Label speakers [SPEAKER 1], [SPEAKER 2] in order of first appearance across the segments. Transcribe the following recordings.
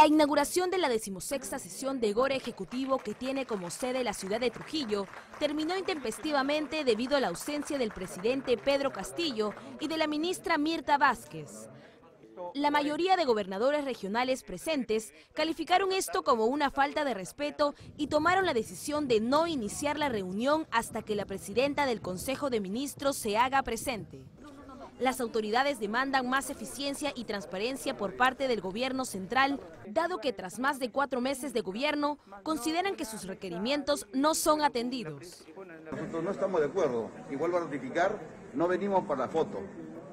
[SPEAKER 1] La inauguración de la decimosexta sesión de Gore Ejecutivo que tiene como sede la ciudad de Trujillo terminó intempestivamente debido a la ausencia del presidente Pedro Castillo y de la ministra Mirta Vázquez. La mayoría de gobernadores regionales presentes calificaron esto como una falta de respeto y tomaron la decisión de no iniciar la reunión hasta que la presidenta del Consejo de Ministros se haga presente. Las autoridades demandan más eficiencia y transparencia por parte del gobierno central, dado que tras más de cuatro meses de gobierno, consideran que sus requerimientos no son atendidos.
[SPEAKER 2] Nosotros no estamos de acuerdo. Igual a ratificar, no venimos para la foto,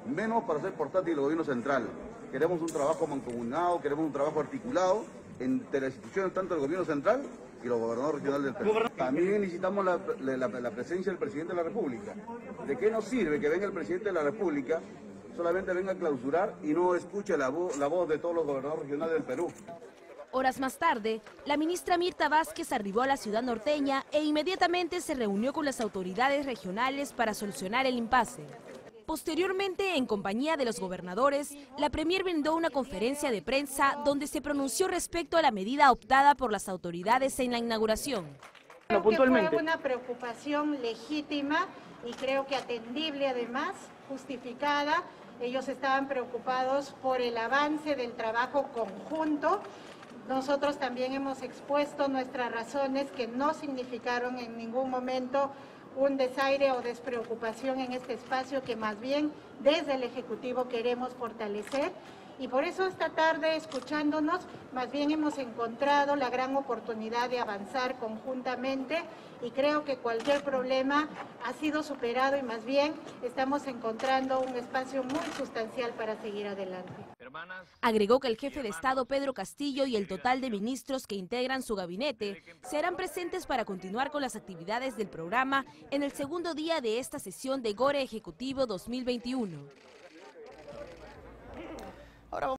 [SPEAKER 2] menos para ser portátil el gobierno central. Queremos un trabajo mancomunado, queremos un trabajo articulado entre las instituciones, tanto del gobierno central y los gobernadores regionales del Perú. También necesitamos la, la, la, presencia del presidente de la República. ¿De qué nos sirve que venga el presidente de la República, solamente venga a clausurar y no escuche la, vo la voz de todos los gobernadores regionales del Perú?
[SPEAKER 1] Horas más tarde, la ministra Mirta Vázquez arribó a la ciudad norteña e inmediatamente se reunió con las autoridades regionales para solucionar el impasse. Posteriormente, en compañía de los gobernadores, la Premier brindó una conferencia de prensa donde se pronunció respecto a la medida optada por las autoridades en la inauguración.
[SPEAKER 3] Creo que fue una preocupación legítima y creo que atendible además, justificada. Ellos estaban preocupados por el avance del trabajo conjunto. Nosotros también hemos expuesto nuestras razones que no significaron en ningún momento un desaire o despreocupación en este espacio que más bien desde el Ejecutivo queremos fortalecer. Y por eso esta tarde, escuchándonos, más bien hemos encontrado la gran oportunidad de avanzar conjuntamente y creo que cualquier problema ha sido superado y más bien estamos encontrando un espacio muy sustancial para seguir adelante.
[SPEAKER 1] Agregó que el jefe de Estado Pedro Castillo y el total de ministros que integran su gabinete serán presentes para continuar con las actividades del programa en el segundo día de esta sesión de Gore Ejecutivo 2021. Ahora vamos